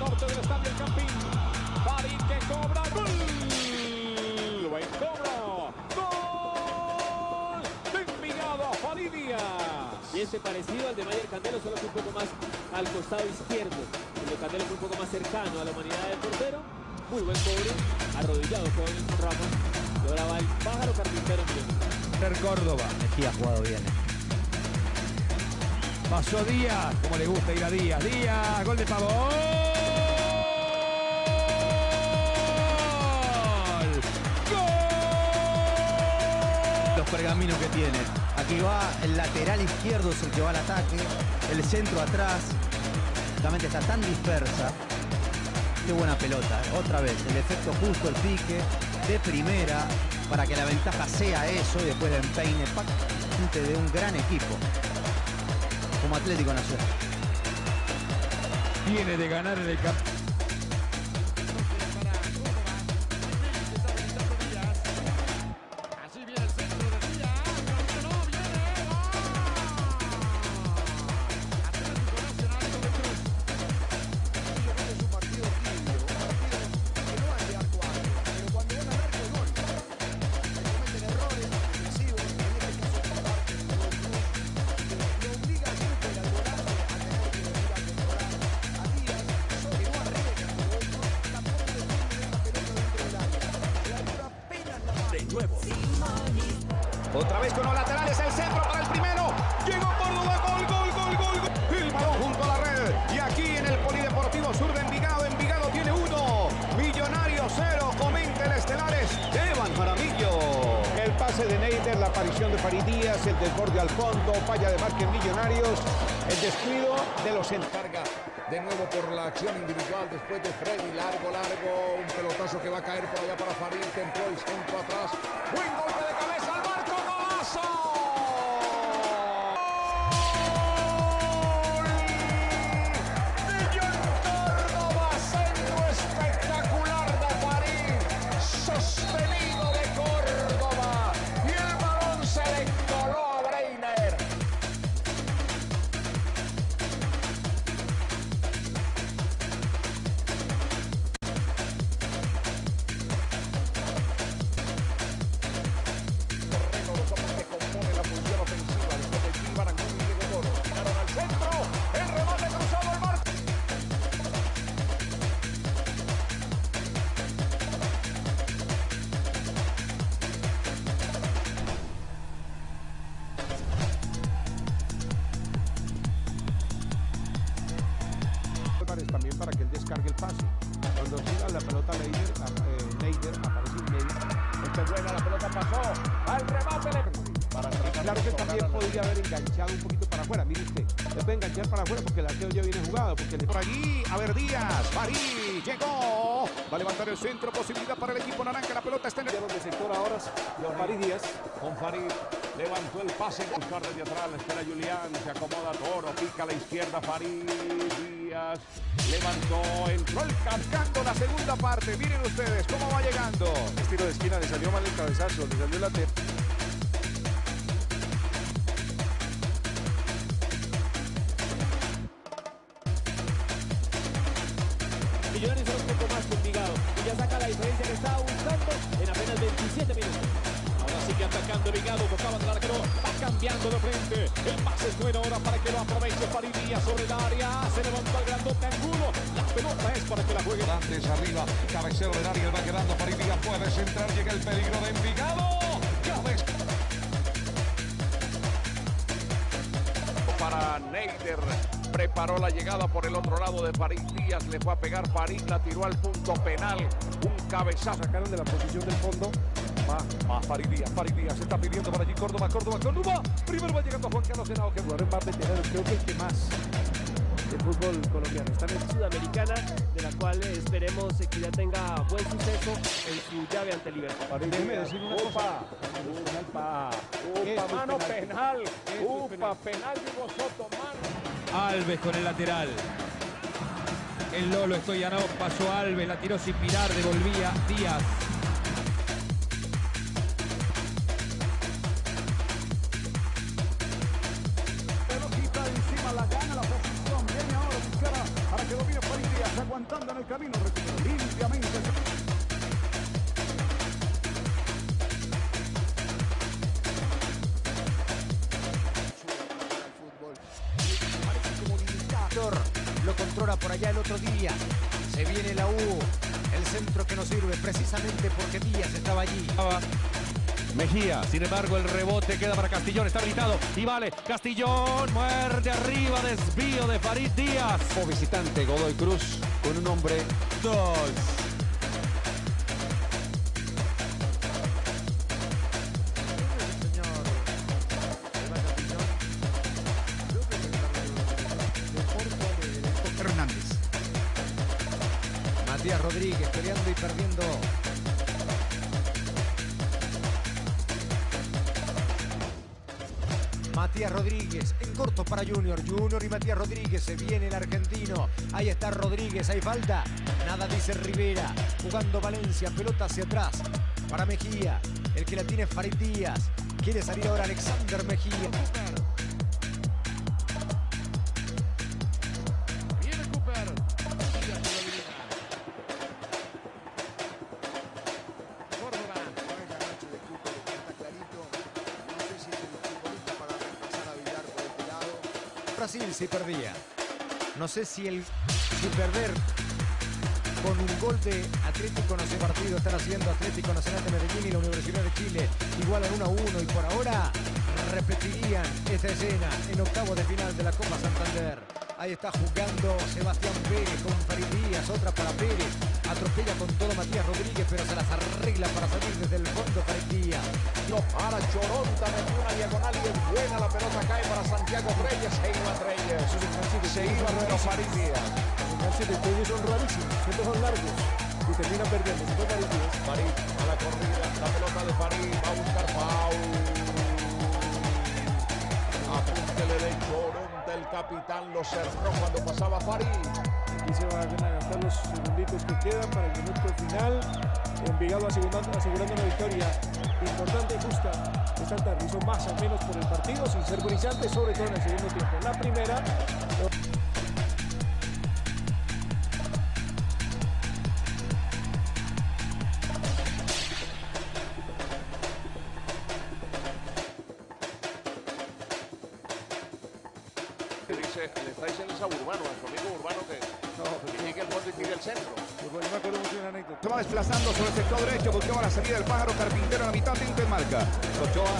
Norte del estadio El Campín. Farid que cobra. ¡Gol! Buen cobro. ¡Gol! De Envigado a Farid Díaz. Y ese parecido al de Mayer Candelo, solo que un poco más al costado izquierdo. El de Candelo fue un poco más cercano a la humanidad del portero. Muy buen cobre. Arrodillado con Nelson Ramos. Y ahora va el pájaro carpintero. Ser Córdoba. Mejía ha jugado bien. Pasó Díaz, como le gusta ir a Díaz. Díaz, gol de Pavón. Pergaminos que tiene. Aquí va el lateral izquierdo, es el que va al ataque. El centro atrás. La mente está tan dispersa. Qué buena pelota. ¿eh? Otra vez, el efecto justo, el pique de primera para que la ventaja sea eso y después de empeine. ¡pac! Gente de un gran equipo como Atlético Nacional. Viene de ganar el campo. Otra vez con los laterales, el centro para el primero. Llegó Córdoba, gol, gol, gol, gol. gol. El balón junto a la red. Y aquí en el Polideportivo Sur de Envigado, Envigado tiene uno. Millonario cero. Comenta el Estelares. Evan Jaramillo. El pase de Neider, la aparición de Farid Díaz, el desborde al fondo, falla de marca en Millonarios, el descuido de los Carga de nuevo por la acción individual después de Freddy, largo, largo, un pelotazo que va a caer por allá para Farid, entró el centro atrás, buen golpe pase. Cuando tira la pelota Neider, eh, Neider aparece en medio. Este buena, la pelota pasó, al remate le... Para Claro que también podría haber enganchado un poquito. Él puede enganchar para afuera porque el arquero ya viene jugado. Porque. Por allí, a ver Díaz. Farid llegó. Va a levantar el centro. Posibilidad para el equipo naranja. La pelota está en el. de sector ahora, Don Farid Díaz. Con Farid levantó el pase. Buscar desde atrás, la espera Julián. Se acomoda Toro, pica a la izquierda Farid Díaz. Levantó, entró el Cargando la segunda parte. Miren ustedes cómo va llegando. tiro de esquina le salió mal el cabezazo, le salió la Millonarios era un poco más Envigado. Y ya saca la diferencia que estaba buscando en apenas 27 minutos. Ahora sigue atacando Envigado, tocaba el arquero, va cambiando de frente. El pase es bueno ahora para que lo aproveche Farid Díaz sobre el área. Se levantó el grandote Angulo. La pelota es para que la juegue. Antes arriba, cabeceo del área, va quedando Farid Díaz, puede centrar, llega el peligro de Envigado. Para Neider. Preparó la llegada por el otro lado de Farid Díaz. Le fue a pegar Farid. La tiró al punto penal. Un cabezazo. Sacaron de la posición del fondo. Va, va Farid Díaz, Farid Díaz, se está pidiendo por allí Córdoba, Córdoba, Córdoba. Primero va llegando Juan Carlos Senado, que Jugadores más veteranos, creo que el que más de fútbol colombiano. Está en Sudamericana, de la cual eh, esperemos eh, que ya tenga buen suceso en su llave ante Liverpool. Déjeme decir una cosa. Upa, penal. upa, penal de Soto, mano. Alves con el lateral. El Lolo Stoyanov pasó Alves, la tiró sin mirar, devolvía Díaz. Víctor lo controla por allá el otro día. Se viene la U. El centro que nos sirve precisamente porque Díaz estaba allí. Mejía, sin embargo, el rebote queda para Castillón, está habilitado y vale. Castillón, muerte arriba, desvío de Farid Díaz. O visitante Godoy Cruz con un hombre dos. Matías Rodríguez peleando y perdiendo. Matías Rodríguez en corto para Junior. Junior y Matías Rodríguez. Se viene el argentino. Ahí está Rodríguez. Hay falta. Nada dice Rivera. Jugando Valencia. Pelota hacia atrás. Para Mejía. El que la tiene es Farid Díaz. Quiere salir ahora Alexander Mejía. Perdía. No sé si el perder con un gol de Atlético no sé partido están haciendo Atlético Nacional de Medellín y la Universidad de Chile igualan 1 a 1 y por ahora repetirían esta escena en octavo de final de la Copa Santander. Ahí está jugando Sebastián Pérez con Farid Díaz, otra para Pérez. Atropella con todo Matías Rodríguez, pero se las arregla para salir desde el fondo Farid Díaz. No para Choronta, metió una diagonal y es buena. La pelota cae para Santiago Reyes. Se iba Reyes. Se iba pero Farid Díaz. Los de Tevez son rarísimos. Siempre son largos. Y terminan perdiendo. Se fue Farid Díaz. Farid a la corrida. La pelota de Farid va a buscar foul. Apúntele de Choronta. El capitán lo cerró cuando pasaba Farid. Aquí se van a gastar los segunditos que quedan para el minuto final. Envigado asegurando, asegurando una victoria importante y justa esta tarde. Hizo más o menos por el partido sin ser brillante, sobre todo en el segundo tiempo. La primera, está diciendo a Urbano, a su amigo Urbano que, que llegue al fondo y tire el centro. pues bueno, me acuerdo mucho de una anécdota. Se va desplazando sobre el sector derecho, buscaba la salida del pájaro carpintero a la mitad, tinto en marca. Ochoa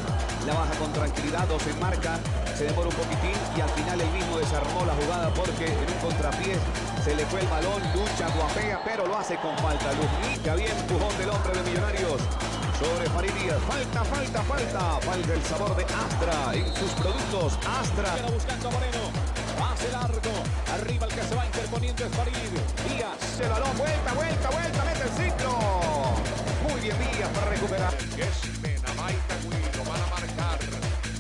la baja con tranquilidad, dos en marca, se demora un poquitín y al final él mismo desarmó la jugada porque en un contrapié se le fue el balón, lucha, guapea, pero lo hace con falta. Luznica, bien empujón del hombre de Millonarios sobre Farid Díaz. Falta, falta, falta, falta el sabor de Astra en sus productos. Astra. Queda buscando a Moreno. Pase largo. Arriba el que se va interponiendo es Farid. Díaz. El balón, vuelta, vuelta, vuelta, mete el ciclo. Muy bien Díaz para recuperar. Que es Maitagüí, lo van a marcar.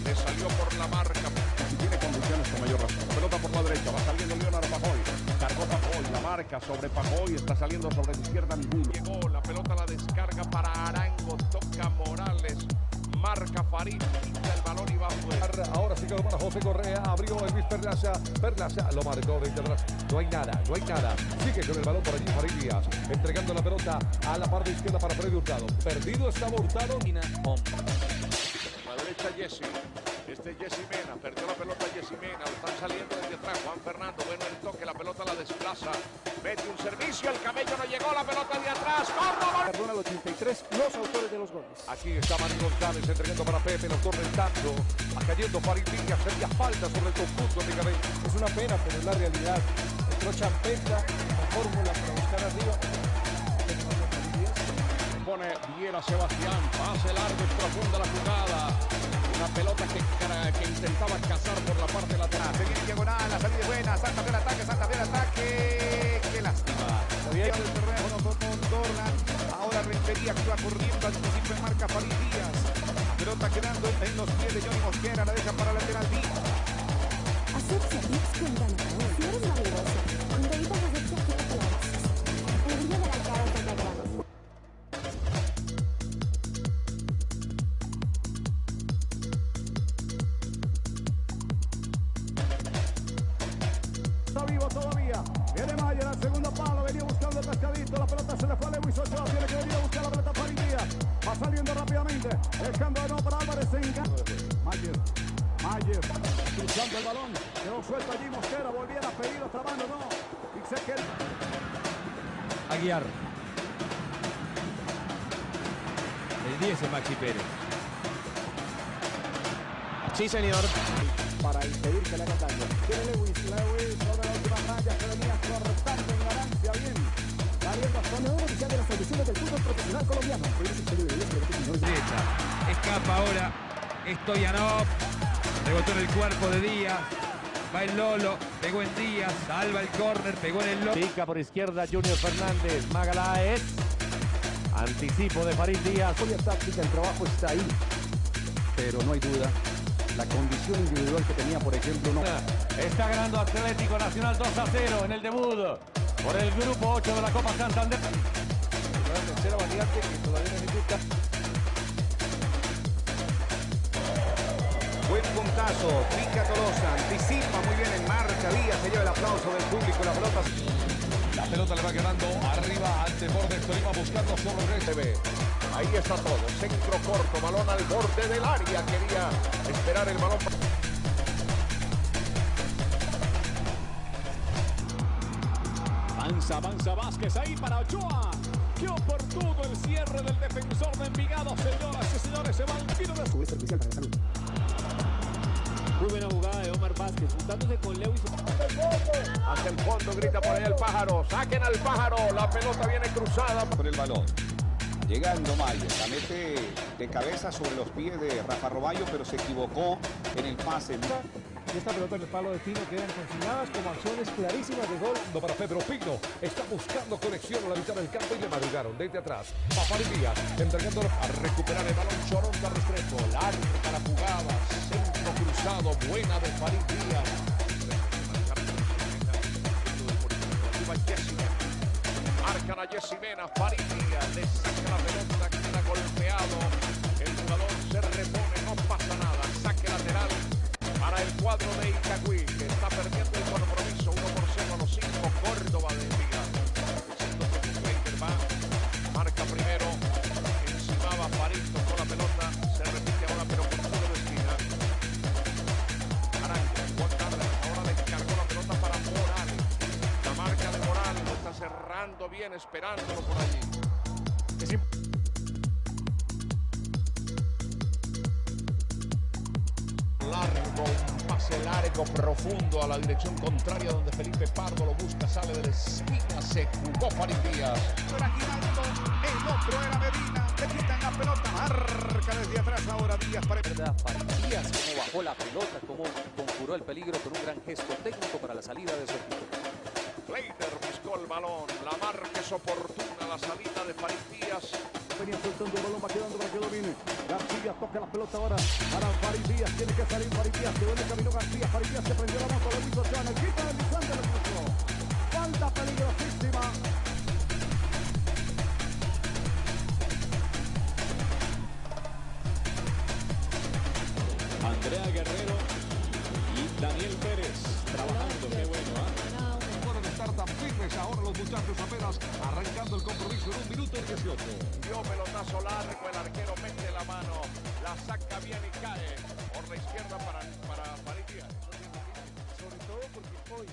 Le salió por la marca. Si tiene condiciones con mayor razón. Pelota por la derecha, va saliendo Leonardo Pajoy. Cargó Pajoy, la marca sobre Pajoy, está saliendo sobre la izquierda ninguno. Llegó, la pelota la descarga para Arango, toca Morales, marca Farid, quita el balón y va afuera. Ahora sí quedó para José Correa. Abrió Elvis Perlaza. Perlaza lo marcó desde atrás. No hay nada, no hay nada. Sigue con el balón por allí Farid Díaz. Entregando la pelota a la parte izquierda para Freddy Hurtado. Perdido está Hurtado. A la derecha Jesse. Este es Jesse Mena. Perdió la pelota Jesse Mena. Lo están saliendo desde atrás. Juan Fernando. Bueno el toque. La pelota la desplaza. Mete un servicio. El camello no llegó. La pelota de atrás. Córdoba. Cardona al 83, los autores de los goles. Aquí está Mari González entregando para Pepe. Lo correntando. Cayendo Farid Díaz. Sería falta sobre el conjunto de Cabello. Es una pena, pero es la realidad. Entró Champeta, la fórmula para buscar arriba. Pone Viera Sebastián. Pase largo y profunda la jugada. Intentaba cazar por la parte lateral. Se viene diagonal, la salida es buena, Santa Fe al ataque, Santa Fe al ataque. Qué lástima. Pierde el terreno con Dorlan. Ahora Rentería actúa corriendo, anticipa en marca Farid Díaz. Pelota quedando en los pies de Johnny Mosquera, la deja para lateral B. Asepsia Tips con Danatol. Si eres vanidoso, necesitas asepsia el pescadito. La pelota se le fue a Lewis Ochoa. Tiene que venir a buscar la pelota para Díaz. Va saliendo rápidamente. Dejando de no para Álvarez. Se engancha. Mayer. Mayer. Cruzando el balón. Quedó suelto allí Mosquera. Volviera a pedir otra mano. No. Dice que él. Aguiar. El 10 es Maxi Pérez. Sí, señor. Para impedir que le haga daño. Tiene Lewis. Lewis sobre la última raya. Se venía cortando en ganancia. Bien. Derecha. Escapa ahora. Stoyanov. Rebotó en el cuerpo de Díaz. Va el Lolo. Pegó en Díaz. Salva el córner. Pegó en el Lolo. Pica por izquierda Junior Fernández. Magaláes. Anticipo de Farid Díaz. táctica, el trabajo está ahí. Pero no hay duda, la condición individual que tenía, por ejemplo, no. Está ganando Atlético Nacional 2 a 0 en el debut por el grupo 8 de la Copa Santander. Tercera variante que todavía necesita. Buen puntazo. Pica Tolosa. Anticipa muy bien en marca. Díaz se lleva el aplauso del público. La pelota. La pelota le va quedando arriba ante borde Tolima buscando Se ve. Ahí está todo. Centro corto, balón al borde del área. Quería esperar el balón. Avanza, Vázquez ahí para Ochoa. Qué oportuno el cierre del defensor de Envigado. Señoras y señores, se va al tiro de su especial para la salud. Muy buena jugada de Omar Vázquez, juntándose con Lewis. Hacia el fondo grita por ahí el pájaro. Saquen al pájaro. La pelota viene cruzada. Por el balón. Llegando Mayer, la mete de cabeza sobre los pies de Rafa Roballo, pero se equivocó en el pase. Esta pelota en el palo de Tino quedan consignadas como acciones clarísimas de gol. No para Pedro Pino. Está buscando conexión a la mitad del campo y le madrugaron desde atrás. Papari Díaz entregando A recuperar el balón Choronta Restrepo. Largo para jugada. Centro cruzado. Buena de Farid Díaz. Marcan a Jessy Mena. Farid Díaz. Le saca la pelota. Queda golpeado. El jugador se repone. El cuadro de Itagüí. Que está perdiendo el compromiso. 1 por 0 a los 5. Córdoba de Envigado. Diciendo que va. Marca primero. Encimaba Farid. Tocó la pelota. Se repite ahora, pero con tiro de esquina. Aranca. Juan Carlos. Ahora descargó la pelota para Morales. La marca de Morales. Lo está cerrando bien, esperándolo por allí. Profundo a la dirección contraria donde Felipe Pardo lo busca, sale de la esquina, se jugó Farid Díaz. Era Giraldo, el otro era Medina. Le quitan la pelota, marca desde atrás ahora Díaz para ¿Verdad? Díaz, cómo bajó la pelota, cómo conjuró el peligro con un gran gesto técnico para la salida de su equipo. Leiter buscó el balón, la marca es oportuna, la salida de Farid Díaz. Venía soltando el balón, va quedando para que domine. Toca la pelota ahora para Farid Díaz. Tiene que salir Farid Díaz. Se vuelve camino García. Farid Díaz se prendió la moto. Lo hizo. En el quita de Lisandro le cruzó. Falta peligrosísima. Andrea Guerrero y Daniel Pérez trabajando. Qué bueno, ¿ah? pueden estar tan firmes ahora los muchachos apenas arrancando el compromiso en un minuto y 18. Dio pelotazo largo, el arquero mete la saca bien y cae por la izquierda para, para Díaz. Sobre todo porque hoy